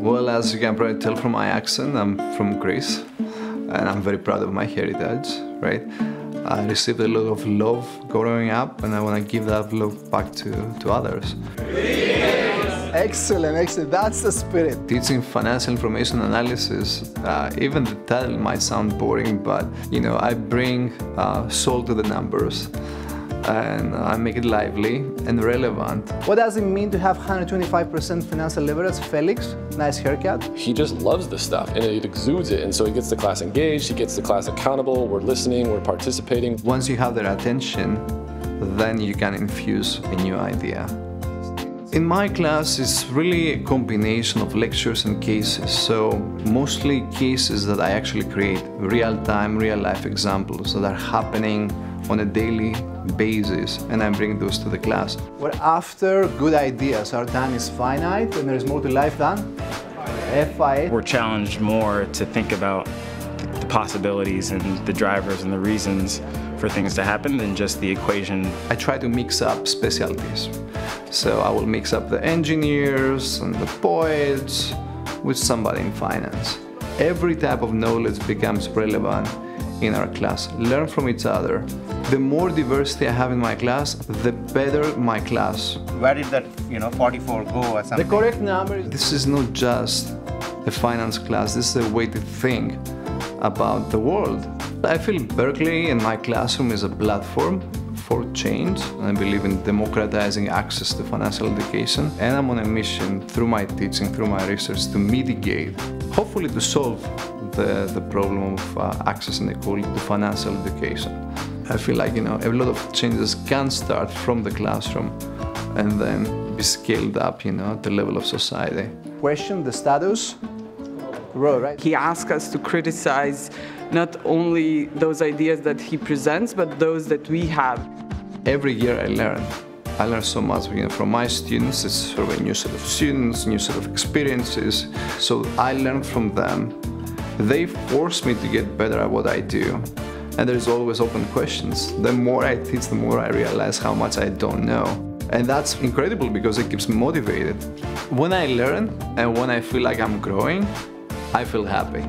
Well, as you can probably tell from my accent, I'm from Greece and I'm very proud of my heritage, right? I received a lot of love growing up and I want to give that love back to, to others. Excellent, excellent. That's the spirit. Teaching financial information analysis, uh, even the title might sound boring, but you know, I bring uh, soul to the numbers and I make it lively and relevant. What does it mean to have 125% financial leverage? Felix, nice haircut. He just loves this stuff and it exudes it. And so he gets the class engaged, he gets the class accountable, we're listening, we're participating. Once you have their attention, then you can infuse a new idea. In my class, it's really a combination of lectures and cases. So mostly cases that I actually create, real-time, real-life examples that are happening on a daily basis and I bring those to the class. Where after good ideas, our time is finite and there's more to life than FI. We're challenged more to think about the possibilities and the drivers and the reasons for things to happen than just the equation. I try to mix up specialties. So I will mix up the engineers and the poets with somebody in finance. Every type of knowledge becomes relevant in our class. Learn from each other. The more diversity I have in my class, the better my class. Where did that, you know, 44 go or something? The correct number is... This is not just a finance class, this is a way to think about the world. I feel Berkeley and my classroom is a platform for change. I believe in democratizing access to financial education and I'm on a mission through my teaching, through my research to mitigate, hopefully to solve the, the problem of uh, access and equality to financial education. I feel like you know a lot of changes can start from the classroom and then be scaled up, you know, at the level of society. Question the status quo, right? He asks us to criticize not only those ideas that he presents, but those that we have. Every year I learn. I learn so much you know, from my students. It's sort of a new set of students, new set of experiences. So I learn from them. They force me to get better at what I do. And there's always open questions. The more I teach, the more I realize how much I don't know. And that's incredible because it keeps me motivated. When I learn and when I feel like I'm growing, I feel happy.